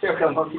Here comes Monkey